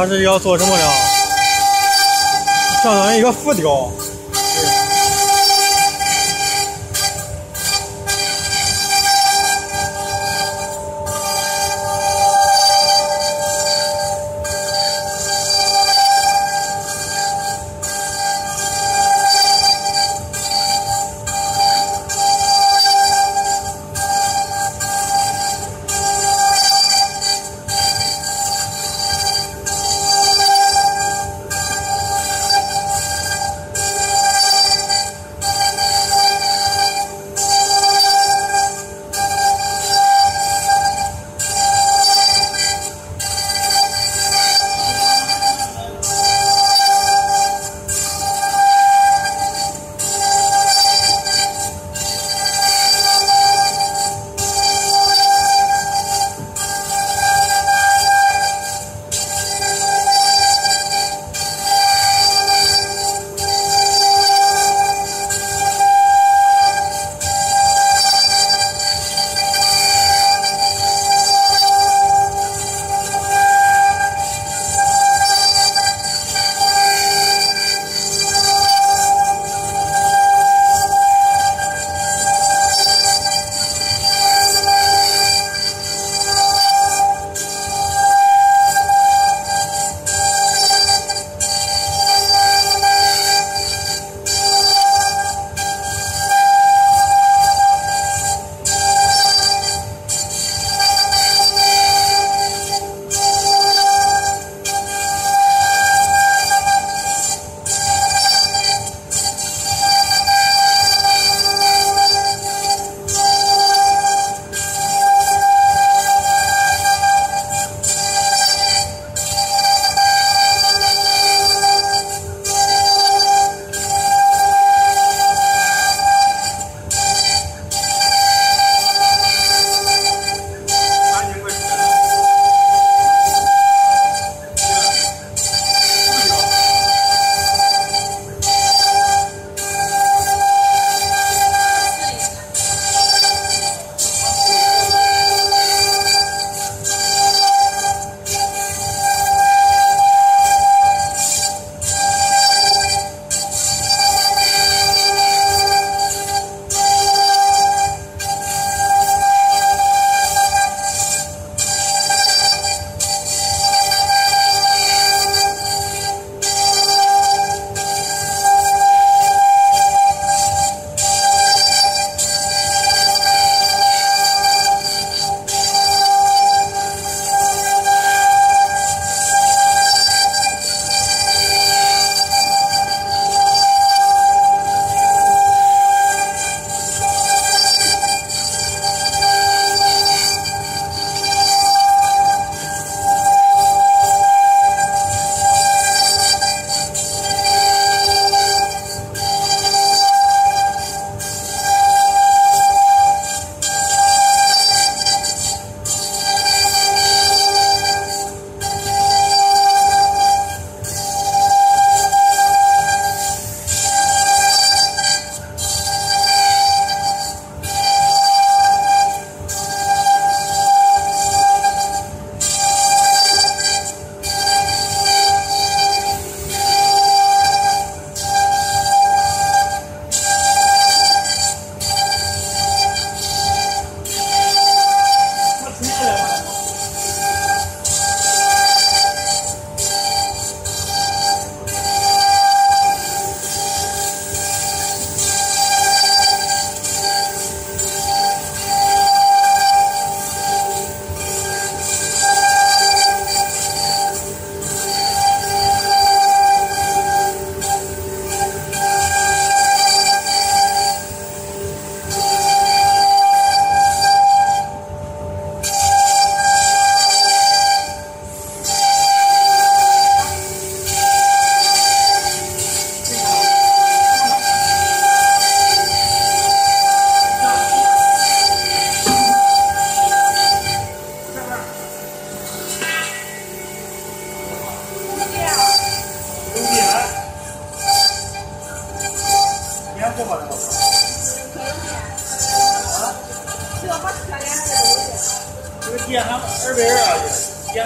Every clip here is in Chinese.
他是要做什么的？相当于一个浮雕。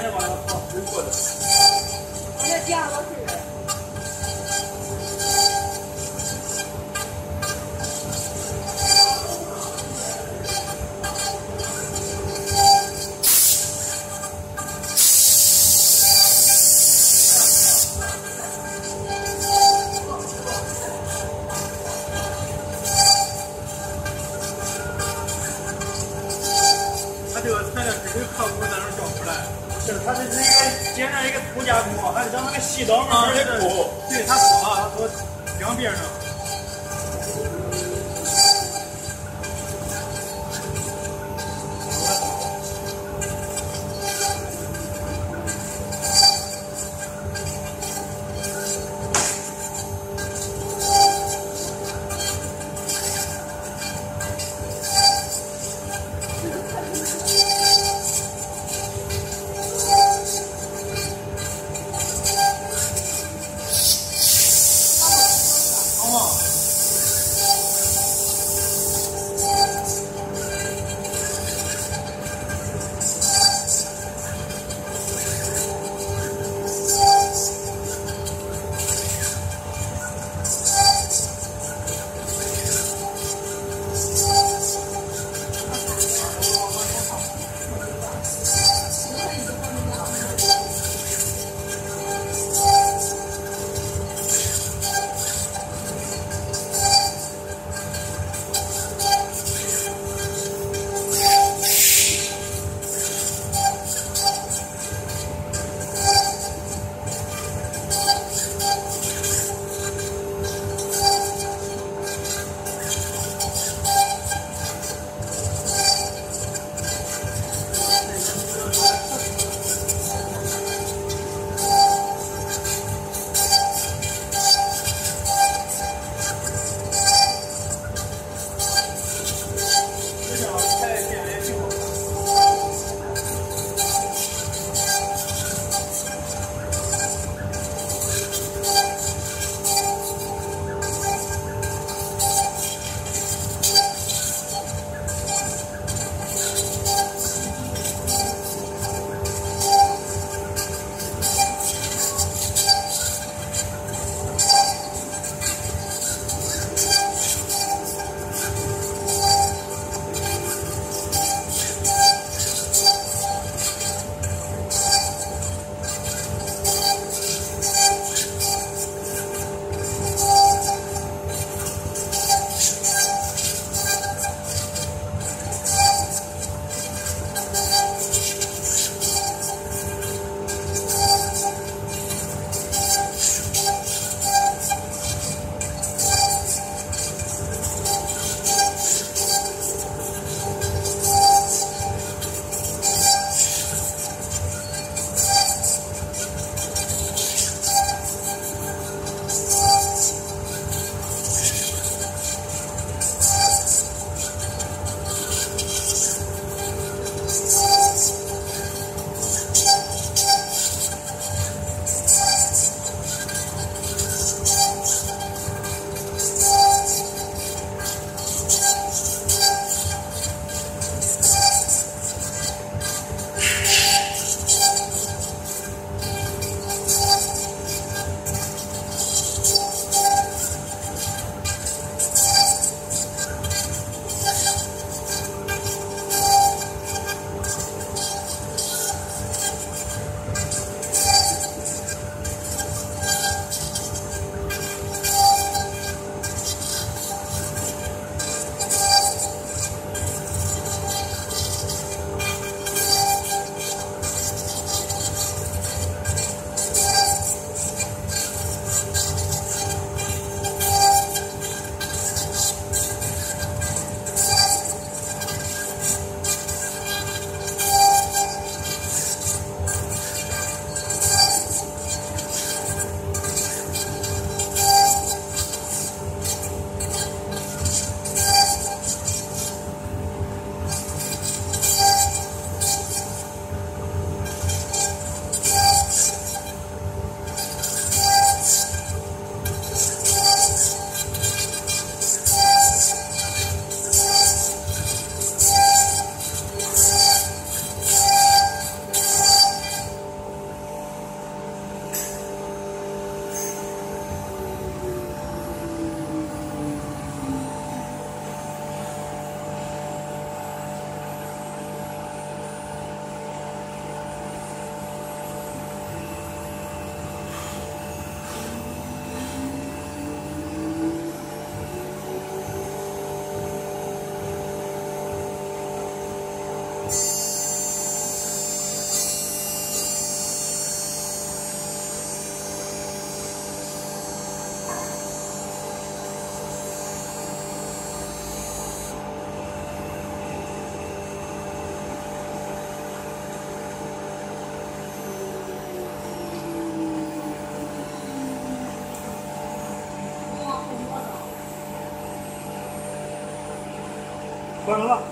这个这个材料是有刻苦在那做出来，是，它是一个简单一个土加工，还是整那个细刀啊，那个涂。对，它涂啊，它涂两边呢。关门了，